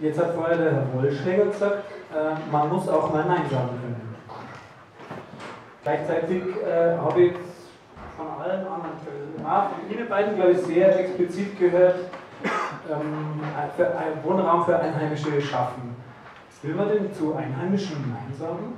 Jetzt hat vorher der Herr Wollschläger gesagt, äh, man muss auch mal Nein sagen können. Gleichzeitig äh, habe ich von allen anderen, ah, äh, von Ihnen beiden, glaube ich, sehr explizit gehört, ähm, für einen Wohnraum für Einheimische schaffen. Will man denn zu Einheimischen Nein sagen?